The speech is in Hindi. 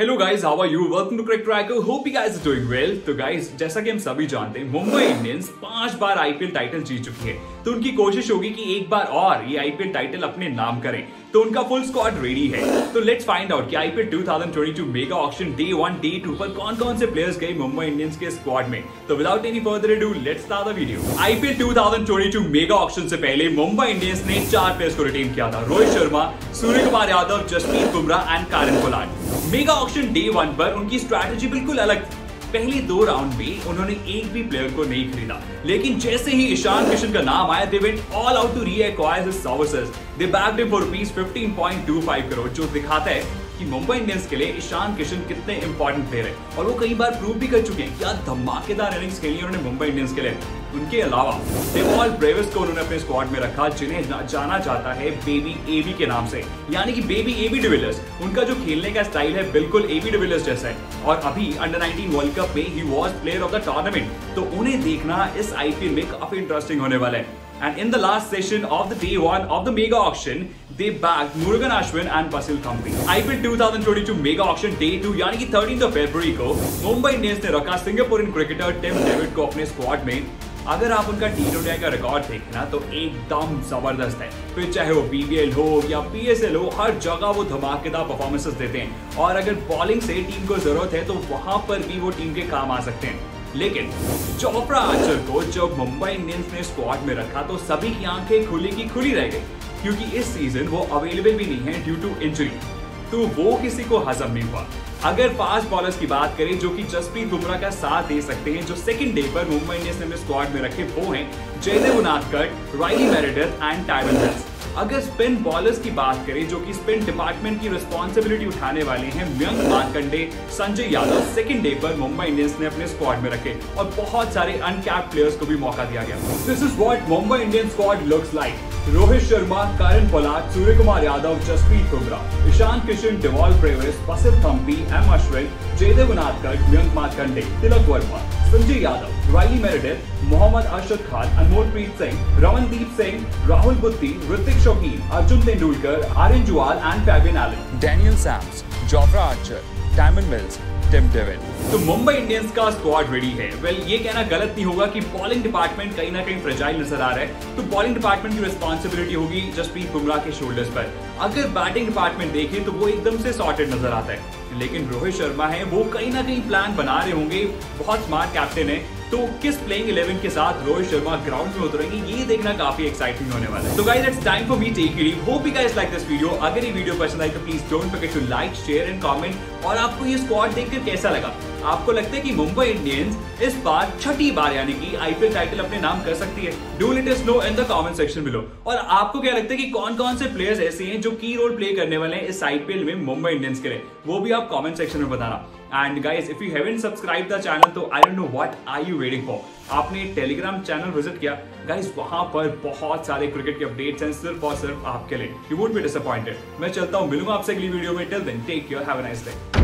Hello guys how are you welcome to cricket tracker hope you guys doing well तो गाइस जैसा कि हम सभी जानते हैं, मुंबई इंडियंस पाँच बार आईपीएल टाइटल जीत चुकी है। तो उनकी कोशिश होगी कि एक बार और ये आईपीएल टाइटल अपने नाम करें। तो उनका फुल स्क्वाड रेडी है। तो लेट्स फाइंड आउट कि IPL 2022 mega auction day one day two पर कौन कौन से प्लेयर्स गए मुंबई इंडियंस के स्क्वाड में। तो without any further do let's start the video IPL 2022 mega auction से पहले मुंबई इंडियंस ने चार प्लेयर्स को रिटेन किया था। Rohit Sharma Surya Kumar Yadav, Jasprit Bumrah and Kieron Pollard mega auction day one पर उनकी स्ट्रैटेजी बिल्कुल अलग थी। पहले दो राउंड में उन्होंने एक भी प्लेयर को नहीं खरीदा। लेकिन जैसे ही ईशान किशन का नाम आया they went all out to reacquire his services they backed him for rupees 15.25 crore जो दिखाता है कि मुंबई इंडियंस के लिए ईशान किशन कितने इंपॉर्टेंट प्लेयर है। और वो कई बार प्रूव भी कर चुके हैं। क्या धमाकेदार इनिंग्स खेली उन्होंने मुंबई इंडियंस के लिए। उनके अलावा डेवॉल ब्रेविस को उन्होंने अपने स्क्वाड में रखा, जिन्हें जाना जाता है बेबी एबी के नाम से। यानी कि बेबी एबी डिविलियर्स उनका जो खेलने का स्टाइल है बिल्कुल एबी डिविलियर्स जैसा है। और अभी अंडर 19 वर्ल्ड कप में ही was player of the tournament तो उन्हें देखना इस आईपीएल में काफ़ी इंटरेस्टिंग होने वाला है। And in the last session of the day one of the mega auction, they backed Murugan Ashwin and Basil Thampi. IPL 2022 mega auction day 2 यानी कि 13th of February को मुंबई इंडियंस ने रखा सिंगापुरियन क्रिकेटर टिम डेविड को अपने स्क्वाड में अगर आप उनका टी ट्वेंटी का रिकॉर्ड देखना तो एकदम ज़बरदस्त है फिर चाहे वो बीबीएल हो या पीएसएल हो हर जगह वो धमाकेदार परफॉर्मेंसेस देते हैं और अगर बॉलिंग से टीम को ज़रूरत है तो वहाँ पर भी वो टीम के काम आ सकते हैं लेकिन चोपड़ा आचर को जब मुंबई इंडियंस ने स्क्वाड में रखा तो सभी की आँखें खुली की खुली रह गई। क्योंकि इस सीज़न वो अवेलेबल भी नहीं है ड्यू टू इंजरी तो वो किसी को हजम नहीं हुआ। अगर फास्ट बॉलर्स की बात करें, जो कि जसप्रीत बुमराह का साथ दे सकते हैं, जो सेकंड डे पर मुंबई इंडियंस ने स्क्वाड में रखे, वो हैं Jaydev Unadkat Riley Meredith and Hales अगर स्पिन बॉलर्स की बात करें, जो कि स्पिन डिपार्टमेंट की रिस्पॉन्सिबिलिटी उठाने वाले हैं मयंक मार्कंडे संजय यादव सेकंड डे पर मुंबई इंडियंस ने अपने स्क्वाड में रखे और बहुत सारे अनकैप प्लेयर्स को भी मौका दिया गया। This is what Mumbai Indian squad looks like Rohit Sharma Kieron Pollard Suryakumar Yadav, Jasprit Bumrah Ishan Kishan, Dewald Brevis Basil Thampi, M Ashwin, Jaydev Unadkat Mayank Markande Tilak Varma, Sanjay Yadav Riley Meredith Mohammad Arshad Khan Anmolpreet Singh, Ramandeep Singh, Rahul Buddhi, Hrithik Shokeen, Arjun Tendulkar Aryan Juyal and Fabian Allen Daniel Sams Jofra Archer Tymal Mills Tim David तो मुंबई इंडियंस का स्क्वाड रेडी है. वेल ये कहना गलत नहीं होगा कि बॉलिंग डिपार्टमेंट कहीं ना कहीं फ्रेजाइल नज़र आ रहा है. तो बॉलिंग डिपार्टमेंट की रिस्पॉन्सिबिलिटी होगी जसप्रीत बुमराह के शोल्डर्स पर. अगर बैटिंग डिपार्टमेंट देखें तो वो एकदम से सॉर्टेड नज़र आता है. लेकिन रोहित शर्मा है, वो कहीं ना कहीं प्लान बना रहे होंगे. बहुत स्मार्ट कैप्टन है. तो किस प्लेइंग 11 के साथ रोहित शर्मा ग्राउंड में उतरेंगे, ये देखना काफ़ी एक्साइटिंग होने वाला है। तो guys it's time for me take leave hope you guys like this video अगर ये वीडियो पसंद आई तो please don't forget to like share and comment और आपको ये स्क्वाड देखकर कैसा लगा? आपको लगता है कि मुंबई इंडियंस इस बार छठी बार, यानी कि आईपीएल टाइटल अपने नाम कर सकती है? Do let us know in the comment section below और आपको क्या लगता है कि कौन कौन से प्लेयर्स ऐसे हैं जो की रोल प्ले करने वाले हैं इस आईपीएल में मुंबई इंडियंस के लिए? वो भी आप कमेंट सेक्शन में बताना। And guys if you haven't subscribe the channel तो I don't know what are you waiting for आपने टेलीग्राम चैनल विज़िट किया। गाइज़ वहाँ पर बहुत सारे क्रिकेट के अपडेट्स हैं सिर्फ़ और सिर्फ़ आपके लिए। यू वुड बी डिसअपॉइंटेड मैं चलता हूँ, मिलूँगा आपसे अगली वीडियो में। Till then take care have a nice day